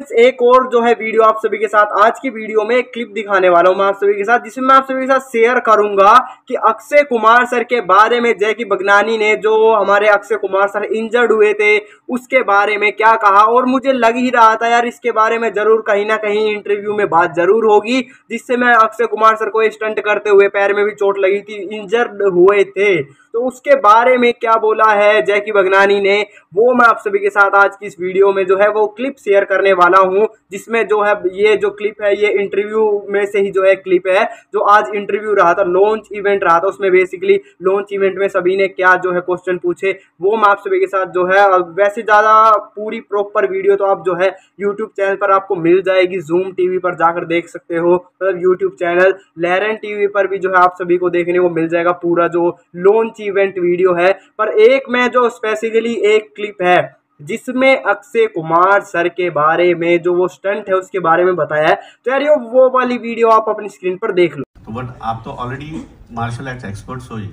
एक और जो है वीडियो आप सभी के साथ आज की वीडियो में एक क्लिप दिखाने वाला हूँ मैं आप सभी के साथ, जिसमें मैं आप सभी के साथ शेयर करूँगा कि अक्षय कुमार सर के बारे में जय की बगनानी ने जो हमारे अक्षय कुमार सर इंजर्ड हुए थे, उसके बारे में क्या कहा। और मुझे लग ही रहा था यार, इसके बारे में ज़रूर कहीं ना कहीं इंटरव्यू में बात ज़रूर होगी, जिससे मैं अक्षय कुमार सर को स्टंट करते हुए पैर में भी चोट लगी थी इंजर्ड हुए थे। तो उसके बारे में क्या बोला है जैकी बगनानी ने, वो मैं आप सभी के साथ आज की इस वीडियो में जो है वो क्लिप शेयर करने वाला हूँ, जिसमें जो है, ये जो क्लिप है, ये इंटरव्यू में से ही जो है क्लिप है, जो आज इंटरव्यू रहा था लॉन्च इवेंट रहा था, उसमें बेसिकली लॉन्च इवेंट में सभी ने क्या जो है क्वेश्चन पूछे, वो मैं आप सभी के साथ जो है, वैसे ज़्यादा पूरी प्रॉपर वीडियो तो आप जो है यूट्यूब चैनल पर आपको मिल जाएगी जूम टीवी पर जाकर देख सकते हो मतलब यूट्यूब चैनल लहरन टीवी पर भी जो है आप सभी को देखने को मिल जाएगा पूरा जो लॉन्च इवेंट वीडियो है, पर एक में जो स्पेसिफिकली एक क्लिप है जिसमें अक्षय कुमार सर के बारे में जो वो स्टंट है उसके बारे में बताया है। तो यार ये वो वाली वीडियो आप अपनी स्क्रीन पर देख लो। तो बट आप तो ऑलरेडी मार्शल आर्ट्स एक्सपर्ट्स हो ही।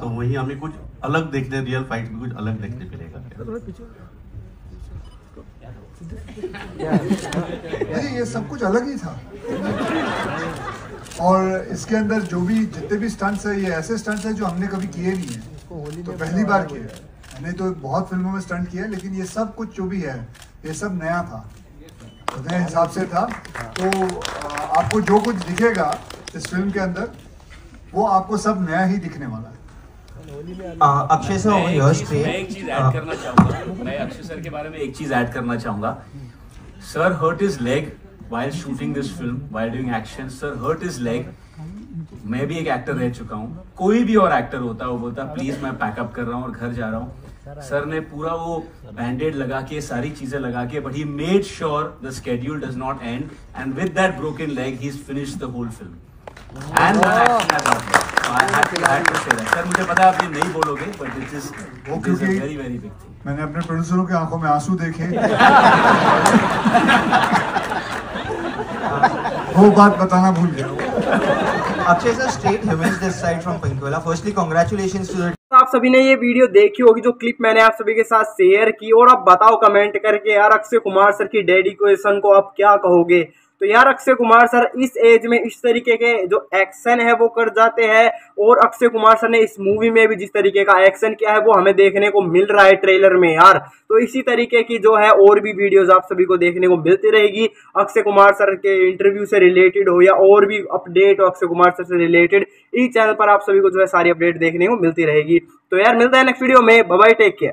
तो वही हमें कुछ अलग देखने रियल फाइट में कुछ अलग देखने मिलेगा। नहीं ये सब कुछ अलग ही था। और इसके अंदर जो भी जितने भी स्टंट्स है ये ऐसे स्टंट्स है जो हमने कभी किए नहीं है। तो पहली बार किए। मैंने तो बहुत फ़िल्मों में स्टंट किया लेकिन ये सब कुछ जो भी है ये सब नया था। तो नए हिसाब से था। तो आपको जो कुछ दिखेगा इस फ़िल्म के अंदर वो आपको सब नया ही दिखने वाला है। अक्षय सर मैं एक चीज़ ऐड करना चाहूँगा। मैं अक्षय सर के बारे में एक चीज़ ऐड करना चाहूँगा। Sir hurt his leg while shooting this film while doing action. Sir hurt his leg. मैं भी एक एक्टर रह चुका हूँ। कोई भी और एक्टर होता है वो बोलता प्लीज़ मैं पैकअप कर रहा हूँ और घर जा रहा हूँ। सर ने पूरा वो बैंडेड लगा के सारी चीज़ें लगा के but he made sure the schedule does not end and with that broken leg he finish the whole film and sir मुझे पता है आप ये नहीं बोलोगे but it is very very big thing मैंने अपने प्रोड्यूसरों की आँखों में आँसू देखे। वो बात बताना भूल गया। Akshay sir straight Himesh this side from Pinkvilla firstly congratulations to सभी ने ये वीडियो देखी होगी, जो क्लिप मैंने आप सभी के साथ शेयर की। और आप बताओ कमेंट करके यार, अक्षय कुमार सर की डेडिकेशन को आप क्या कहोगे? तो यार अक्षय कुमार सर इस एज में इस तरीके के जो एक्शन है वो कर जाते हैं और अक्षय कुमार सर ने इस मूवी में भी जिस तरीके का एक्शन किया है वो हमें देखने को मिल रहा है ट्रेलर में यार। तो इसी तरीके की जो है और भी वीडियोस आप सभी को देखने को मिलती रहेगी। अक्षय कुमार सर के इंटरव्यू से रिलेटेड हो या और भी अपडेट हो अक्षय कुमार सर से रिलेटेड, इस चैनल पर आप सभी को जो है सारी अपडेट देखने को मिलती रहेगी। तो यार मिलता है नेक्स्ट वीडियो में। Bye take care